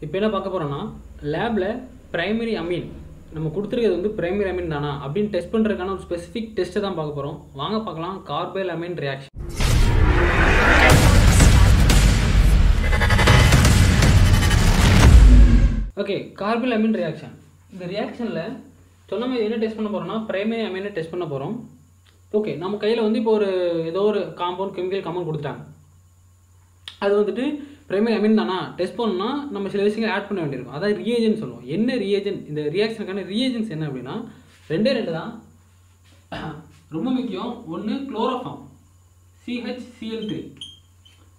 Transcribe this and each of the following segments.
இப்போ என்ன பார்க்க போகிறோன்னா லேபில் ப்ரைமரி அமீன் நம்ம கொடுத்துருக்கிறது வந்து ப்ரைமரி அமீன் தானா? அப்படின்னு டெஸ்ட் பண்ணுறதுக்கான ஒரு ஸ்பெசிஃபிக் டெஸ்ட்டை தான் பார்க்க போகிறோம் வாங்க பார்க்கலாம் carbylamine reaction okay carbylamine reaction இந்த ரியாக்ஷனில் சொன்ன மாதிரி என்ன டெஸ்ட் பண்ண போகிறோம்னா ப்ரைமரி அமீனை டெஸ்ட் பண்ண போகிறோம் ஓகே நம்ம கையில் வந்து இப்போ ஒரு ஏதோ ஒரு காம்பவுண்ட் கெமிக்கல் காம்பவுண்ட் கொடுத்துட்டாங்க. அது வந்துட்டு ஐ அமீன் தானா? டெஸ்ட் பண்ணணும்னா நம்ம சில விஷயங்கள் ஆட் பண்ண வேண்டியிருக்கும். அதாவது ரியேஜன் சொல்லுவோம். என்ன ரியேஜன் இந்த ரியாக்ஷனுக்கான ரியேஜன்ஸ் என்ன அப்படின்னா ரெண்டே ரெண்டு தான். ரொம்ப முக்கியம். ஒன்று குளோரோஃபார்ம் சிஹெச் சிஎல் த்ரீ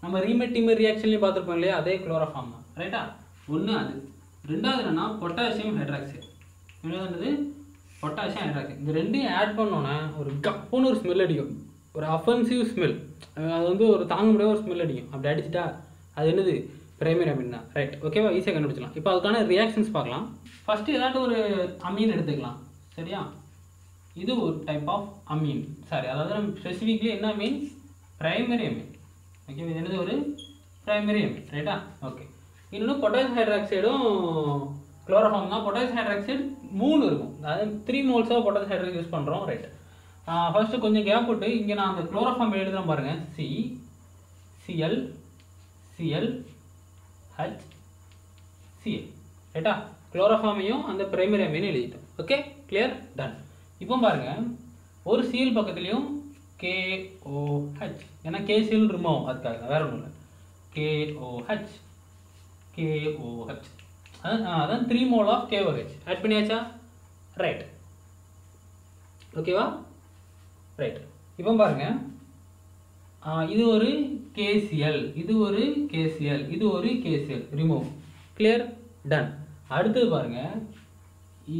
நம்ம ரீமெட்டிமர் ரியாக்ஷன்லேயும் பார்த்துருப்போம் இல்லையா? அதே குளோரோஃபார்ம் தான். ரைட்டா ஒன்று அது. ரெண்டாவது என்னன்னா பொட்டாசியம் ஹைட்ராக்சைடு என்னது? பொட்டாசியம் ஹைட்ராக்சைடு இந்த ரெண்டையும் ஆட் பண்ணோன்னே ஒரு கப்புன்னு ஒரு ஸ்மெல் அடிக்கும். ஒரு அஃபென்சிவ் ஸ்மெல் அது வந்து ஒரு தாங்க முடியாத ஒரு ஸ்மெல் அடிக்கும். அப்படி அடிச்சிட்டா அது என்னது? பிரைமரி அமீன் தான் ரைட் ஓகேவா ஈஸியாக கண்டுபிடிச்சலாம் இப்போ அதுக்கான ரியாக்ஷன்ஸ் பார்க்கலாம். ஃபஸ்ட்டு ஏதாட்டும் ஒரு அமீன் எடுத்துக்கலாம். சரியா? இது ஒரு டைப் ஆஃப் அமீன் சாரி அதாவது நம்ம ஸ்பெசிஃபிக்லி என்ன மீன்ஸ் பிரைமரி அமீன் ஓகே இது என்னது ஒரு பிரைமரி அமீன் ரைட்டா ஓகே இன்னொன்று பொட்டாசியம் ஹைட்ராக்சைடும் குளோரோஃபார்ம் தான். பொட்டாசியம் ஹைட்ராக்சைடு மூணு இருக்கும். அதாவது த்ரீ மோல்ஸாக பொட்டாசியம் ஹைட்ராக்சைடு யூஸ் பண்ணுறோம் ரைட் ஃபர்ஸ்ட்டு கொஞ்சம் கேப் போட்டு இங்கே நான் அந்த குளோரோஃபார்ம் எழுதுகிறேன் பாருங்கள் C C L C L H C L ரைட்டா குளோரோஃபாமையும் அந்த பிரைமரி அமீனும் எழுதிட்டோம் ஓகே கிளியர் டன் இப்போ பாருங்க. ஒரு சிஎல் பக்கத்துலேயும் கேஓஹெச் ஏன்னா கேசிஎல் ரிமூவ் அதுக்காக தான். வேற ஒன்றும் இல்லை. K O H K O H அதான் அதான் three mole of K O H add பண்ணியாச்சா? ரைட் ஓகேவா ரைட் இப்போ பாருங்க. இது ஒரு கேசிஎல் இது ஒரு கேசிஎல் இது ஒரு கேசிஎல் ரிமூவ் கிளியர் டன் அடுத்தது பாருங்க.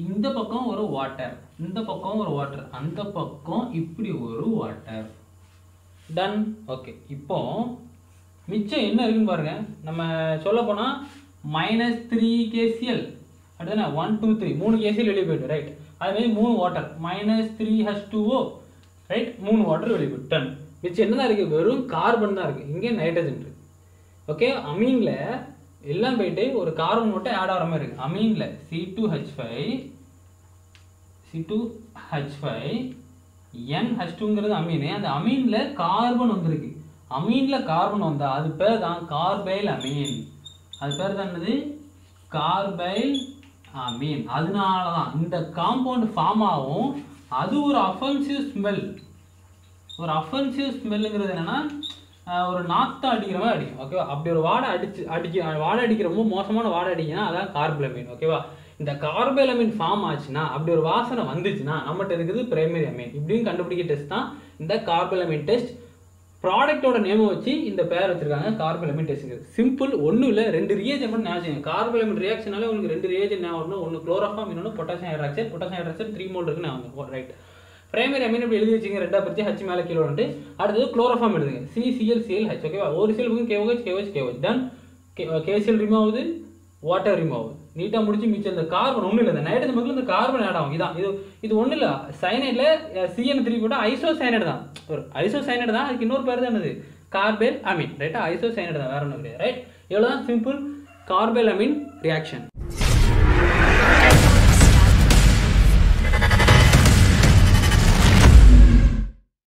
இந்த பக்கம் ஒரு வாட்டர் இந்த பக்கம் ஒரு வாட்டர் அந்த பக்கம் இப்படி ஒரு வாட்டர் டன் ஓகே இப்போ மிச்சம் என்ன இருக்குன்னு பாருங்க. நம்ம சொல்ல போனால் மைனஸ் த்ரீ கேசிஎல் அடுத்தது ஒன் டூ த்ரீ மூணு கேசிஎல் வெளியே போயிட்டு ரைட் அதுமாரி மூணு water minus three H two O right மூணு வாட்டர் வெளியே போயிட்டு டன் மிச்சம் என்ன தான் இருக்குது வெறும் கார்பன் தான் இருக்குது இங்கே நைட்ரஜன் இருக்குது ஓகே அமீனில் எல்லாம் போயிட்டு ஒரு கார்பன் மட்டும் ஆட் ஆகிற மாதிரி இருக்குது அமீனில் C two H five C two H five N H டூங்கிறது அமீனு அந்த அமீனில் கார்பன் வந்திருக்கு. அமீனில் கார்பன் வந்தால் அது பேர் தான் கார்பைல் அமீன் அது பேர் தான் என்னது? கார்பைல் அமீன் அதனால தான் இந்த காம்பவுண்ட் ஃபார்ம் ஆகும். அது ஒரு அஃபென்சிவ் ஸ்மெல் ஒரு அஃபென்சிவ் ஸ்மெல்லுங்கிறது என்னென்னா ஒரு நாத்தம் அடிக்கிற மாதிரி அடிக்கும் ஓகேவா அப்படி ஒரு வாடை அடிச்சு அடிக்க வாடை அடிக்கிற ரொம்ப மோசமான வாடை அடிக்குன்னா அதான் கார்பலமீன் ஓகேவா இந்த கார்பலமீன் ஃபார்ம் ஆச்சுன்னா அப்படி ஒரு வாசனை வந்துச்சுன்னா நம்மகிட்ட இருக்குது பிரைமரி அமீன் இப்படியும் கண்டுபிடிக்க டெஸ்ட் தான் இந்த கார்பலமீன் டெஸ்ட் ப்ராடக்டோட நேமை வச்சு இந்த பேர் வச்சிருக்காங்க கார்பலமின் டெஸ்ட் சிம்பிள் ஒன்றும் இல்லை ரெண்டு ரியேஜன் மட்டும் ஞாபகம் கார்பலமின் ரியாக்ஷனால உங்களுக்கு ரெண்டு ரியேஜன் ஞாபகம் ஒன்று குளோரோஃபார்ம் இன்னொன்று potassium hydroxide potassium hydroxide three mole இருக்குன்னு ஞாபகம் ரைட் பிரைமரி அமீன் இப்படி எழுதி வச்சுங்க ரெண்டா பிரிச்சு ஹச் மேலே கீழே வந்துட்டு அடுத்தது குளோரோஃபார்ம் எழுதுங்க சி சிஎல் சிஎல் ஹச் ஓகேவா ஒரு சிஎல் பக்கம் K O H K O H K O H then K C L remove ஆகுது வாட்டர் ரிமூவ் ஆகுது. நீட்டாக முடிச்சு மிச்சம் இந்த கார்பன் ஒன்றும் இல்லை. இந்த நைட்ரஜன் பக்கத்தில் இந்த கார்பன் ஆட் ஆகும். இதான். இது இது ஒன்றும் இல்லை. சைனைடில் சிஎன் த்ரீ போட்டால் ஐசோ சைனைடு தான். ஒரு ஐசோ சைனைடு தான். அதுக்கு இன்னொரு பேர் தான் என்னது? கார்பேல் அமீன் ரைட்டா ஐசோ சைனைடு தான். வேற ஒன்றும் கிடையாது ரைட் இவ்வளோ தான் சிம்பிள் கார்பேல் அமீன் ரியாக்ஷன்